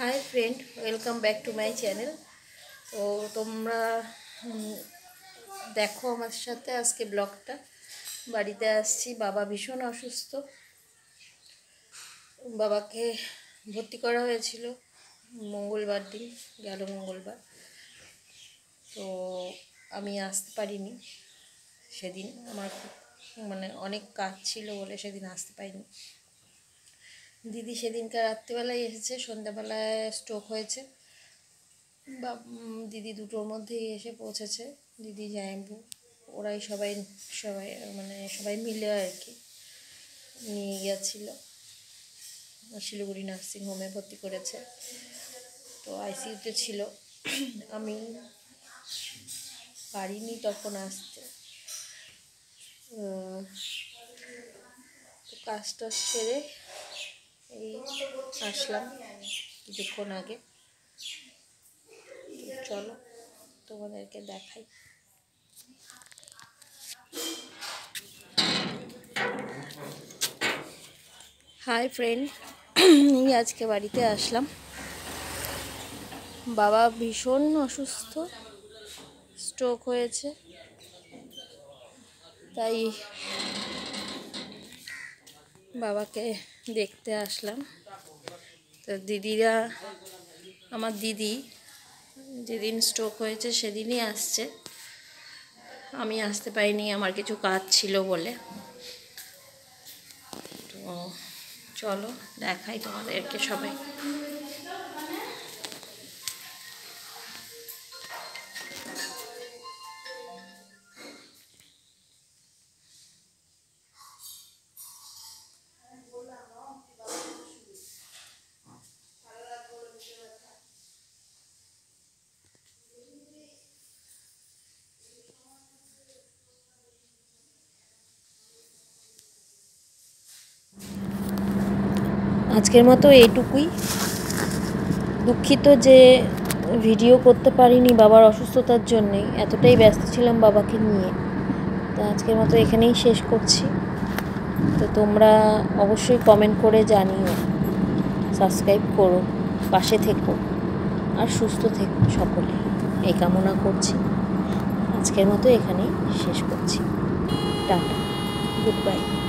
Hi friend welcome back to my channel তো তোমরা দেখো আমার সাথে আজকে ব্লগটা। বাড়িতে আসছি, বাবা ভীষণ অসুস্থ। বাবাকে ভর্তি করা হয়েছিল মঙ্গলবার দিন, গেল মঙ্গলবার। তো আমি আসতে পারিনি। সেদিন আমার মানে অনেক কাজ ছিল বলে সেদিন আসতে পারিনি। দিদি সেদিনকার রাত্রিবেলায় এসেছে, সন্ধ্যাবেলায় স্ট্রোক হয়েছে। বা দিদি দুটোর মধ্যেই এসে পৌঁছেছে, দিদি জায়ম্বু। ওরাই সবাই সবাই মানে সবাই মিলে আর কি নিয়ে গিয়েছিল। শিলিগুড়ি নার্সিং হোমে ভর্তি করেছে। তো আইসিইউতে ছিল। আমি পারিনি তখন আসতে। কাজটা সেরে এই আসলাম কিছুক্ষণ আগে। চলো, তোমাদেরকে দেখাই। হাই ফ্রেন্ড, এই আজকে বাড়িতে আসলাম। বাবা ভীষণ অসুস্থ, স্ট্রোক হয়েছে। তাই বাবাকে দেখতে আসলাম। তো দিদিরা, আমার দিদি, যেদিন স্ট্রোক হয়েছে সেদিনই আসছে। আমি আসতে পারিনি, আমার কিছু কাজ ছিল বলে। তো চলো, দেখাই তোমাদেরকে সবাই। আজকের মতো এইটুকুই। দুঃখিত যে ভিডিও করতে পারিনি বাবার অসুস্থতার জন্যেই এতটাই ব্যস্ত ছিলাম বাবাকে নিয়ে। তো আজকের মতো এখানেই শেষ করছি। তো তোমরা অবশ্যই কমেন্ট করে জানিও। সাবস্ক্রাইব করো, পাশে থেকো, আর সুস্থ থেকো সকলে। এই কামনা করছি। আজকের মতো এখানেই শেষ করছি। টাটা। Good bye